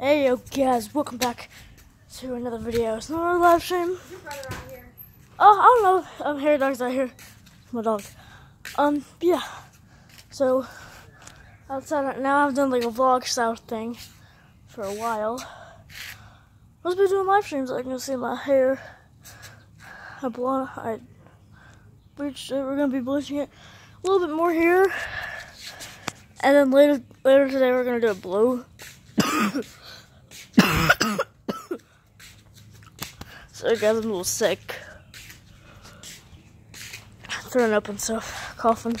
Hey yo guys, welcome back to another video. It's not a live stream. Oh, I don't know. Um, Harry Dog's out here. My dog. Um, yeah. So outside now, I've done like a vlog style thing for a while. I've been doing live streams. I can see my hair. I blonde. I bleached it. We're gonna be bleaching it a little bit more here, and then later later today we're gonna do a blue. so guys, I'm a little sick. Throwing up and stuff, coughing.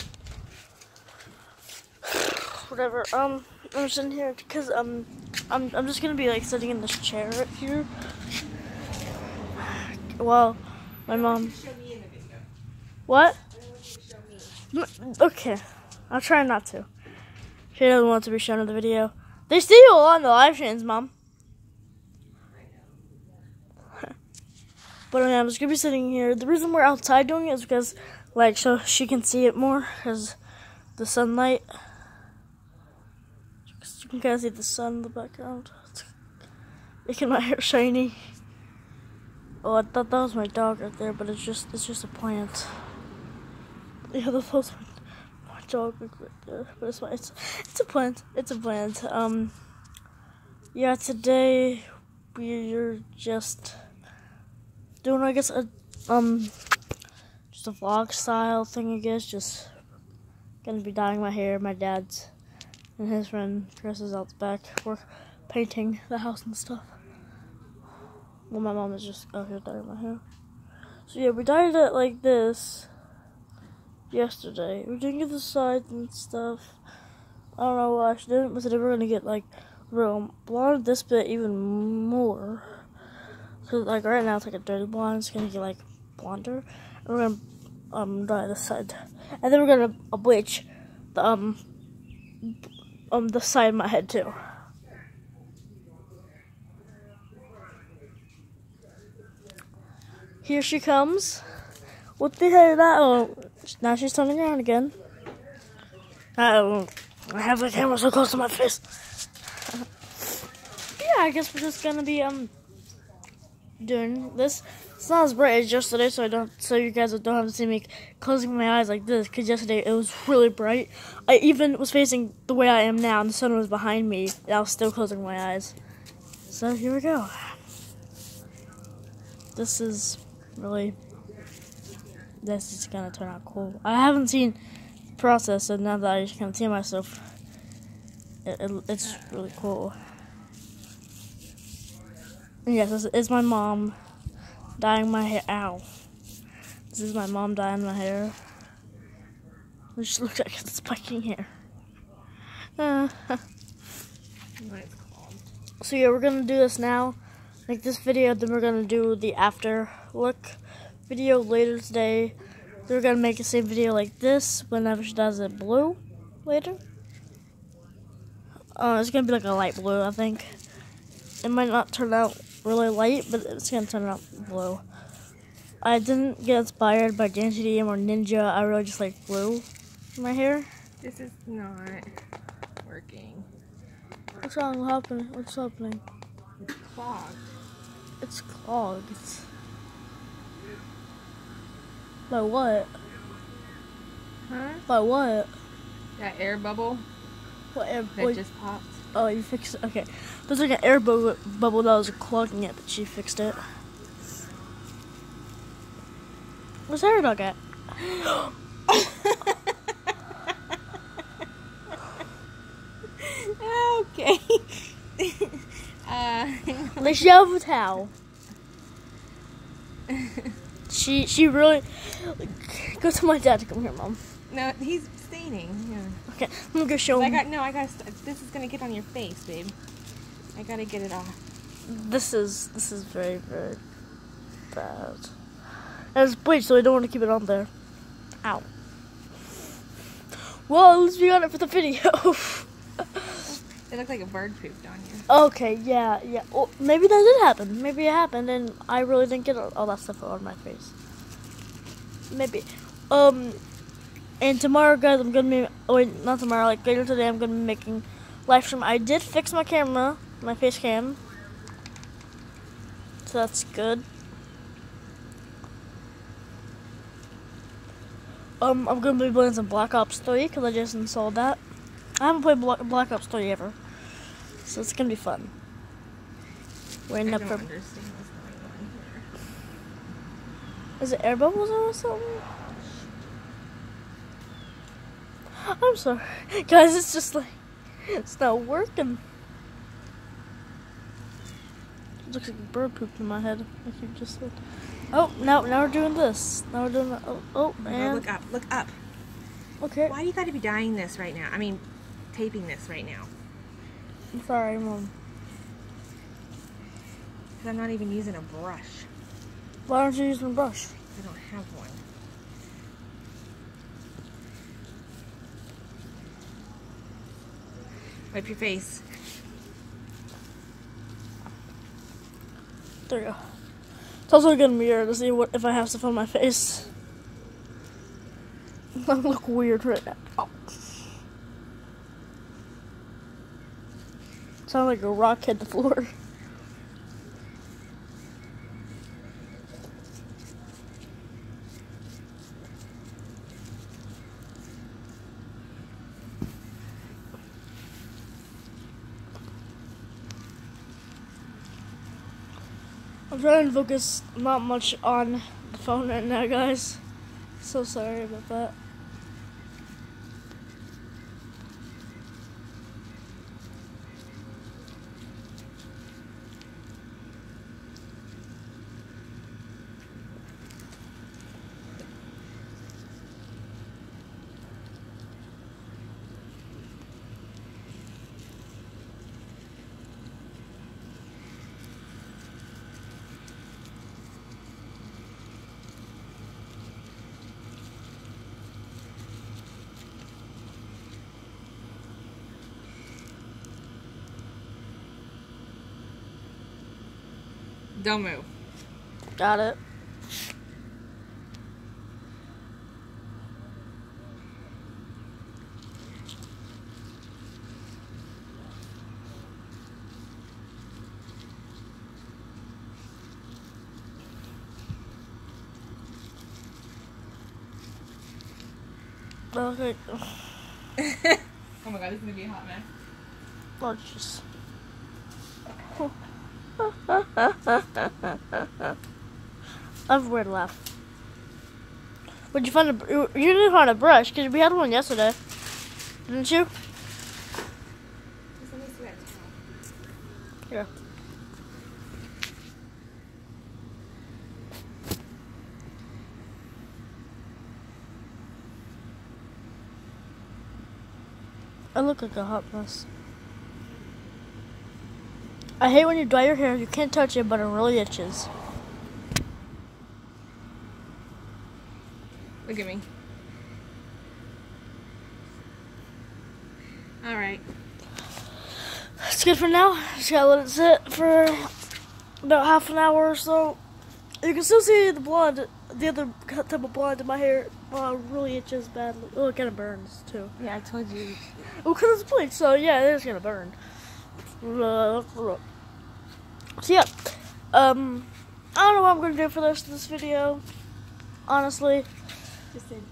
Whatever. Um, I'm sitting here because um, I'm I'm just gonna be like sitting in this chair right here. Well, my mom. What? Okay, I'll try not to. She doesn't want to be shown in the video. They see you on the live streams, Mom. But I'm just gonna be sitting here. The reason we're outside doing it is because, like, so she can see it more because the sunlight. You can kind of see the sun in the background. It's making my hair shiny. Oh, I thought that was my dog right there, but it's just it's just a plant. Yeah, that was my, my dog right there, but it's fine. It's, it's a plant. It's a plant. Um, yeah, today we're just doing, I guess, a um, just a vlog style thing. I guess just gonna be dyeing my hair. My dad's and his friend Chris is out the back. We're painting the house and stuff. Well, my mom is just out here dyeing my hair. So yeah, we dyed it like this yesterday. We didn't get the sides and stuff. I don't know why she didn't, but today we're gonna get like real blonde this bit even more. Cause like right now it's like a dirty blonde. It's gonna get like blonder. And we're gonna um dye the side, and then we're gonna uh, bleach the um um the side of my head too. Here she comes. What the hell is that? Oh, now she's turning around again. Uh oh, I have the camera so close to my face. yeah, I guess we're just gonna be um doing this. It's not as bright as yesterday, so I don't, so you guys don't have to see me closing my eyes like this. Cause yesterday it was really bright. I even was facing the way I am now, and the sun was behind me, and I was still closing my eyes. So here we go. This is really, this is gonna turn out cool. I haven't seen the process, so now that I just can see myself, it, it, it's really cool. Yes, this is my mom dyeing my hair. Ow. This is my mom dyeing my hair. Just looks like it's spiking hair. Uh, so yeah, we're gonna do this now. Make this video, then we're gonna do the after look video later today. Then we're gonna make the same video like this whenever she does it blue later. Uh, it's gonna be like a light blue, I think. It might not turn out really light, but it's gonna turn out blue. I didn't get inspired by DanTDM or Ninja. I really just like blue in my hair. This is not working. What's wrong? What happened? What's happening? It's clogged. It's clogged. By what? Huh? By what? That air bubble What air? that wait, just popped. oh, you fixed it. Okay. There's like an air bu- bubble that was clogging it, but she fixed it. Where's Air Dog at? okay. uh, Le shovel towel. She she really go to my dad to come here, mom. no, he's staining. Yeah. Okay, I'm gonna go show I him. got no. I got. This is gonna get on your face, babe. I gotta get it off. This is this is very very bad. And it's bleach, so I don't want to keep it on there. Ow. Well, at least we got it for the video. It looked like a bird pooped on you. okay, yeah, yeah. Well, maybe that did happen. Maybe it happened, and I really didn't get all that stuff on my face. Maybe. Um, and tomorrow, guys, I'm gonna be. Oh wait, not tomorrow. Like later today, I'm gonna be making live stream. I did fix my camera. My face cam. So that's good. Um, I'm gonna be playing some Black Ops 3 because I just installed that. I haven't played Bla- Black Ops 3 ever, so it's gonna be fun. Waiting I up don't understand what's going on here. Is it air bubbles or something? I'm sorry, guys. It's just like it's not working. It looks like a bird pooped in my head. Like you just said. Oh, now now we're doing this. Now we're doing. that. Oh, oh Oh man. look up, look up. Okay. Why do you got to be dyeing this right now? I mean, taping this right now. I'm sorry, mom. Because I'm not even using a brush. Why don't you use my brush? I don't have one. Wipe your face. There you go. It's also a good mirror to see what if I have stuff on my face. I look weird right now. Oh. Sound like a rock hit the floor. I'm trying to focus not much on the phone right now, guys. So sorry about that. Don't move. Got it. Okay. oh my god, this is gonna be a hot mess. Oh, a weird laugh. Would you find a? You didn't find a brush because we had one yesterday, didn't you? Yeah. I look like a hot mess. I hate when you dry your hair, you can't touch it, but it really itches. Look at me. Alright. It's good for now. Just gotta let it sit for about half an hour or so. You can still see the blood, the other type of blood in my hair. Uh, really itches badly. Oh, it kind of burns too. Yeah, I told you. Oh, because it's bleach, so yeah, it is gonna burn. So yeah, um, I don't know what I'm gonna do for the rest of this video. Honestly, Just said,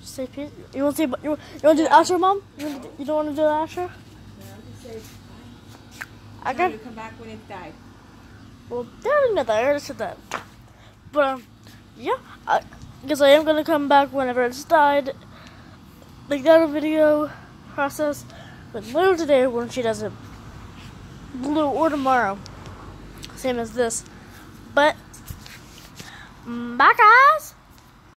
just say peace. You want to say you, want- you want to do the outro, mom? You, do- you don't want to do the outro? no, I got. come back when it's died. Well, already know that. I already said that. But um, yeah, I guess I am gonna come back whenever it's died. Like that a video process, but later today when she does it, blue or tomorrow, same as this. But mm, bye guys.